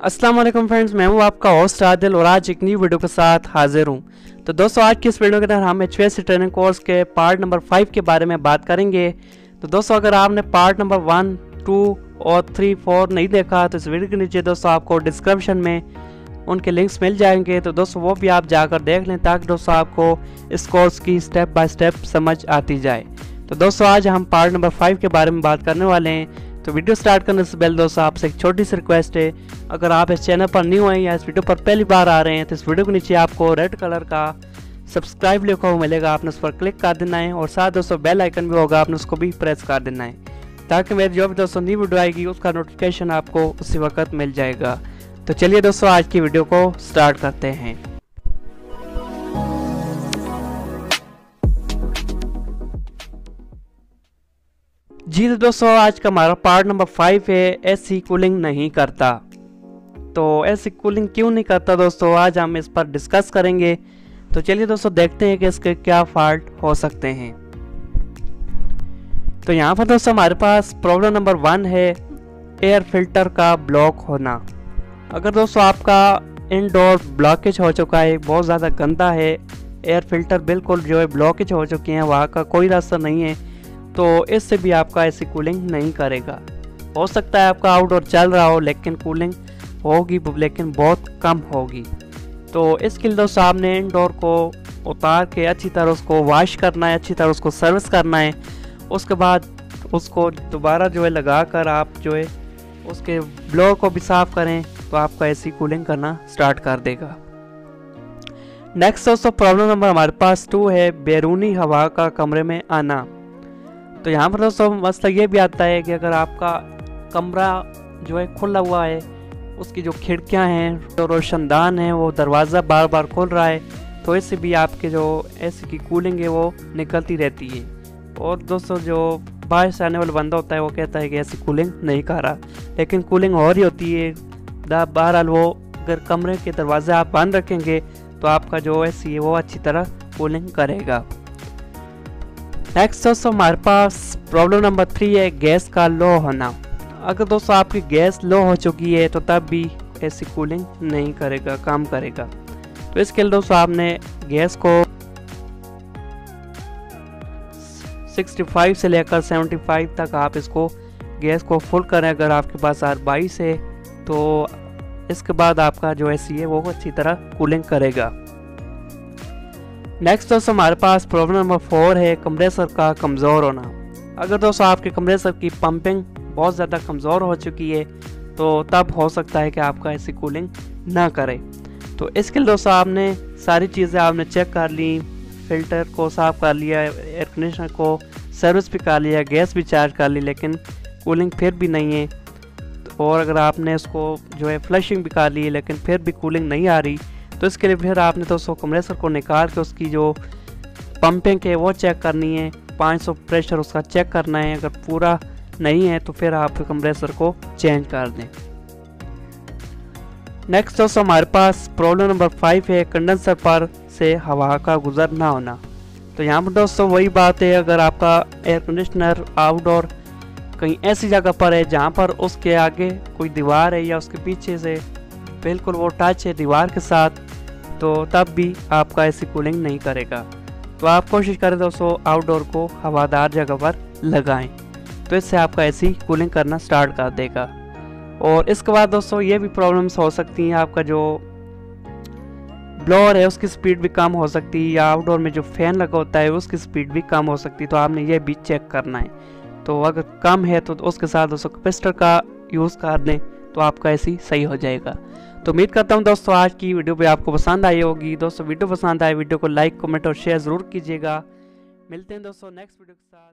वालेकुम फ्रेंड्स, मैं हूँ आपका होस्ट आदिल और आज एक न्यू वीडियो के साथ हाजिर हूँ। तो दोस्तों, आज की इस वीडियो के अंदर हम एच ट्रेनिंग कोर्स के पार्ट नंबर फाइव के बारे में बात करेंगे। तो दोस्तों, अगर आपने पार्ट नंबर वन टू और थ्री फोर नहीं देखा तो इस वीडियो के नीचे दोस्तों आपको डिस्क्रिप्शन में उनके लिंक्स मिल जाएँगे। तो दोस्तों, वो भी आप जाकर देख लें ताकि दोस्तों आपको इस कोर्स की स्टेप बाय स्टेप समझ आती जाए। तो दोस्तों, आज हम पार्ट नंबर फाइव के बारे में बात करने वाले हैं। तो वीडियो स्टार्ट करने से पहले दोस्तों, आपसे एक छोटी सी रिक्वेस्ट है। अगर आप इस चैनल पर न्यू हैं या इस वीडियो पर पहली बार आ रहे हैं तो इस वीडियो के नीचे आपको रेड कलर का सब्सक्राइब लिखा हुआ मिलेगा। आपने उस पर क्लिक कर देना है और साथ दोस्तों बेल आइकन भी होगा, आपने उसको भी प्रेस कर देना है। ताकि मेरी जो भी दोस्तों न्यू वीडियो आएगी, उसका नोटिफिकेशन आपको उसी वक्त मिल जाएगा। तो चलिए दोस्तों, आज की वीडियो को स्टार्ट करते हैं। जी तो दोस्तों, आज का हमारा पार्ट नंबर फाइव है एसी कूलिंग नहीं करता। तो एसी कूलिंग क्यों नहीं करता दोस्तों? आज हम इस पर डिस्कस करेंगे। तो चलिए दोस्तों, देखते हैं कि इसके क्या फॉल्ट हो सकते हैं। तो यहाँ पर दोस्तों, हमारे पास प्रॉब्लम नंबर वन है एयर फ़िल्टर का ब्लॉक होना। अगर दोस्तों, आपका इनडोर ब्लॉकेज हो चुका है, बहुत ज़्यादा गंदा है एयर फ़िल्टर बिल्कुल जो है ब्लॉकेज हो चुके हैं, वहाँ का कोई रास्ता नहीं है। तो इससे भी आपका ऐसी कूलिंग नहीं करेगा। हो सकता है आपका आउटडोर चल रहा हो, लेकिन कूलिंग होगी लेकिन बहुत कम होगी। तो इसके लिए दोस्तों आपने इनडोर को उतार के अच्छी तरह उसको वॉश करना है, अच्छी तरह उसको सर्विस करना है। उसके बाद उसको दोबारा जो है लगा कर आप जो है उसके ब्लोर को भी साफ़ करें तो आपका ऐसी कूलिंग करना स्टार्ट कर देगा। नेक्स्ट दोस्तों प्रॉब्लम नंबर हमारे पास टू है, बैरूनी हवा का कमरे में आना। तो यहाँ पर दोस्तों मसला ये भी आता है कि अगर आपका कमरा जो है खुला हुआ है, उसकी जो खिड़कियाँ हैं जो रोशनदान है, वो दरवाज़ा बार बार खोल रहा है तो इससे भी आपके जो एसी की कूलिंग है वो निकलती रहती है। और दोस्तों जो बाहर से आने वाला बंदा होता है, वो कहता है कि ऐसी कूलिंग नहीं कर रहा। लेकिन कूलिंग हो रही होती है। बहरहाल वो अगर कमरे के दरवाजे आप बंद रखेंगे तो आपका जो एसी है वो अच्छी तरह कूलिंग करेगा। नेक्स्ट दोस्तों, हमारे पास प्रॉब्लम नंबर थ्री है, गैस का लो होना। अगर दोस्तों आपकी गैस लो हो चुकी है तो तब भी ऐसी कूलिंग नहीं करेगा, काम करेगा। तो इसके लिए दोस्तों आपने गैस को 65 से लेकर 75 तक आप इसको, गैस को फुल करें। अगर आपके पास आर बाईस है तो इसके बाद आपका जो एसी है, वो अच्छी तरह कूलिंग करेगा। नेक्स्ट दोस्तों, हमारे पास प्रॉब्लम नंबर फोर है कंप्रेसर का कमज़ोर होना। अगर दोस्तों, आपके कंप्रेसर की पंपिंग बहुत ज़्यादा कमज़ोर हो चुकी है तो तब हो सकता है कि आपका ऐसी कूलिंग ना करे। तो इसके लिए दोस्तों, आपने सारी चीज़ें आपने चेक कर ली फ़िल्टर को साफ़ कर लिया एयर कंडीशनर को सर्विस भी कर लिया गैस भी चार्ज कर ली, लेकिन कूलिंग फिर भी नहीं है। और अगर आपने उसको जो है फ्लशिंग भी कर ली, लेकिन फिर भी कूलिंग नहीं आ रही तो इसके लिए फिर आपने तो उसको को निकाल के उसकी जो पंपिंग है वो चेक करनी है। 500 प्रेशर उसका चेक करना है। अगर पूरा नहीं है तो फिर आप कंप्रेसर को चेंज कर दें। नेक्स्ट दोस्तों, हमारे पास प्रॉब्लम नंबर फाइव है कंडेंसर पर से हवा का गुजर ना होना। तो यहाँ पर दोस्तों वही बात है, अगर आपका एयर कंडीशनर आउटडोर कहीं ऐसी जगह पर है जहाँ पर उसके आगे कोई दीवार है या उसके पीछे से बिल्कुल वो टच है दीवार के साथ तो तब भी आपका ऐसी कूलिंग नहीं करेगा। तो आप कोशिश करें दोस्तों आउटडोर को हवादार जगह पर लगाएँ। तो इससे आपका ऐसी कूलिंग करना स्टार्ट कर देगा। और इसके बाद दोस्तों ये भी प्रॉब्लम्स हो सकती हैं, आपका जो ब्लोअर है उसकी स्पीड भी कम हो सकती है या आउटडोर में जो फ़ैन लगा होता है उसकी स्पीड भी कम हो सकती है तो आपने ये भी चेक करना है। तो अगर कम है तो उसके साथ दोस्तों कैपेसिटर का यूज़ कर दें तो आपका ऐसी सही हो जाएगा। तो उम्मीद करता हूँ दोस्तों, आज की वीडियो भी आपको पसंद आई होगी। दोस्तों, वीडियो पसंद आए, वीडियो को लाइक, कमेंट और शेयर ज़रूर कीजिएगा। मिलते हैं दोस्तों नेक्स्ट वीडियो के साथ।